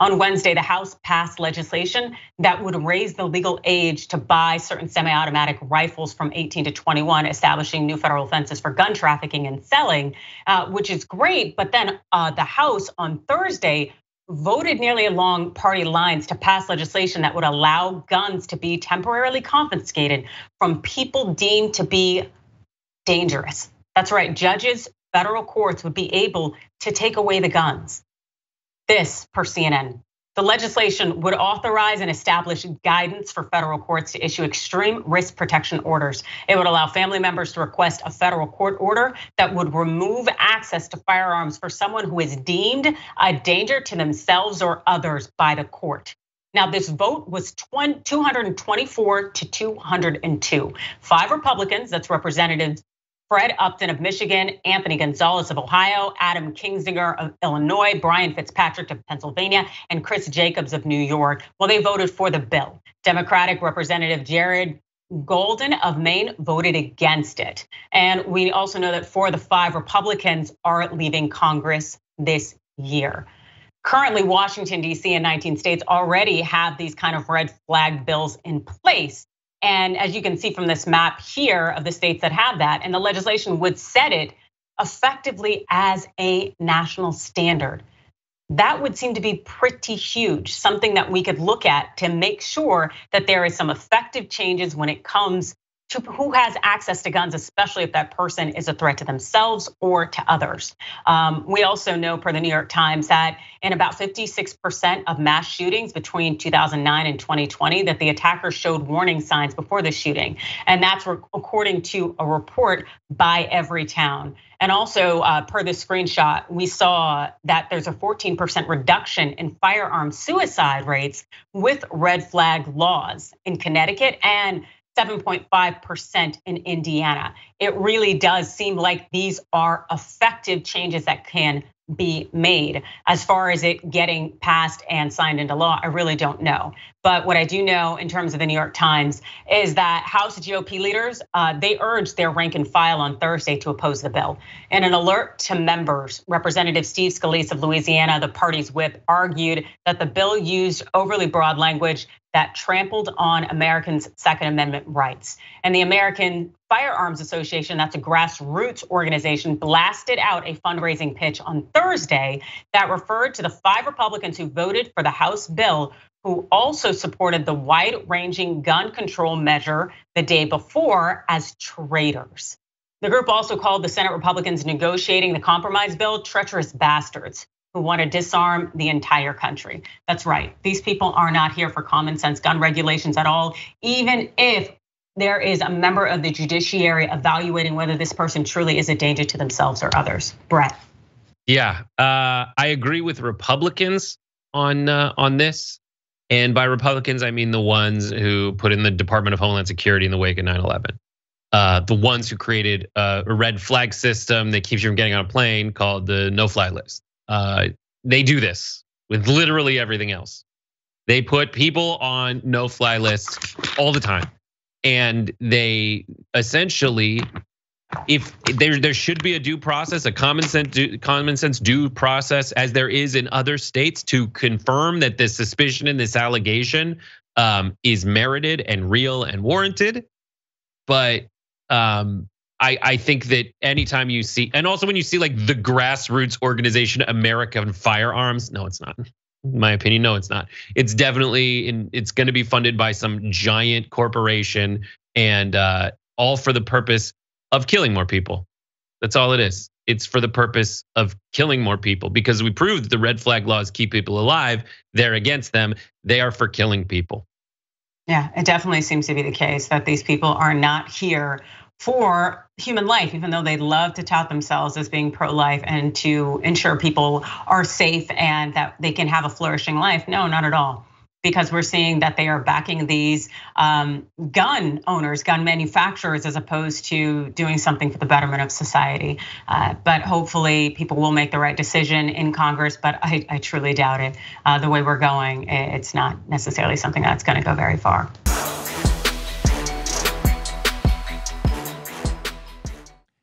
On Wednesday, the House passed legislation that would raise the legal age to buy certain semi-automatic rifles from 18 to 21, establishing new federal offenses for gun trafficking and selling, uh, which is great. But then uh, the House on Thursday voted nearly along party lines to pass legislation that would allow guns to be temporarily confiscated from people deemed to be dangerous. That's right, judges, federal courts would be able to take away the guns. This per CNN. The legislation would authorize and establish guidance for federal courts to issue extreme risk protection orders. It would allow family members to request a federal court order that would remove access to firearms for someone who is deemed a danger to themselves or others by the court. Now, this vote was 224 to 202. Five Republicans, that's Representatives Fred Upton of Michigan, Anthony Gonzalez of Ohio, Adam Kinzinger of Illinois, Brian Fitzpatrick of Pennsylvania, and Chris Jacobs of New York. Well, they voted for the bill. Democratic Representative Jared Golden of Maine voted against it. And we also know that four of the five Republicans are leaving Congress this year. Currently, Washington, D.C. and 19 states already have these kind of red flag bills in place. And as you can see from this map here of the states that have that, and the legislation would set it effectively as a national standard. That would seem to be pretty huge, something that we could look at to make sure that there is some effective changes when it comes to who has access to guns, especially if that person is a threat to themselves or to others. Um, we also know, per the New York Times, that in about 56% of mass shootings between 2009 and 2020, that the attacker showed warning signs before the shooting, and that's according to a report by Everytown. And also, uh, per the screenshot, we saw that there's a 14% reduction in firearm suicide rates with red flag laws in Connecticut and 7.5% in Indiana. It really does seem like these are effective changes that can be made. As far as it getting passed and signed into law, I really don't know. But what I do know in terms of the New York Times is that House GOP leaders, uh, they urged their rank and file on Thursday to oppose the bill. In an alert to members, Representative Steve Scalise of Louisiana, the party's whip, argued that the bill used overly broad language that trampled on Americans' Second Amendment rights. And the American Firearms Association, that's a grassroots organization, blasted out a fundraising pitch on Thursday that referred to the five Republicans who voted for the House bill who also supported the wide ranging gun control measure the day before as traitors. The group also called the Senate Republicans negotiating the compromise bill treacherous bastards who want to disarm the entire country. That's right. These people are not here for common sense gun regulations at all, even if there is a member of the judiciary evaluating whether this person truly is a danger to themselves or others. Brett. Yeah, uh, I agree with Republicans on uh, on this. And by Republicans, I mean the ones who put in the Department of Homeland Security in the wake of 9 11. Uh, the ones who created a red flag system that keeps you from getting on a plane called the no fly list. Uh, they do this with literally everything else. They put people on no fly lists all the time. And they essentially if there there should be a due process, a common sense due, common sense due process, as there is in other states, to confirm that this suspicion and this allegation um, is merited and real and warranted. But um, I, I think that anytime you see, and also when you see like the grassroots organization American Firearms, no, it's not. In my opinion, no, it's not. It's definitely in. It's going to be funded by some giant corporation, and uh, all for the purpose of killing more people. That's all it is. It's for the purpose of killing more people because we proved that the red flag laws keep people alive. They're against them. They are for killing people. Yeah, it definitely seems to be the case that these people are not here for human life, even though they love to tout themselves as being pro life and to ensure people are safe and that they can have a flourishing life. No, not at all because we're seeing that they are backing these um, gun owners, gun manufacturers, as opposed to doing something for the betterment of society. Uh, but hopefully, people will make the right decision in Congress. But I, I truly doubt it. Uh, the way we're going, it's not necessarily something that's going to go very far.